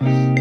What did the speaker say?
Bye.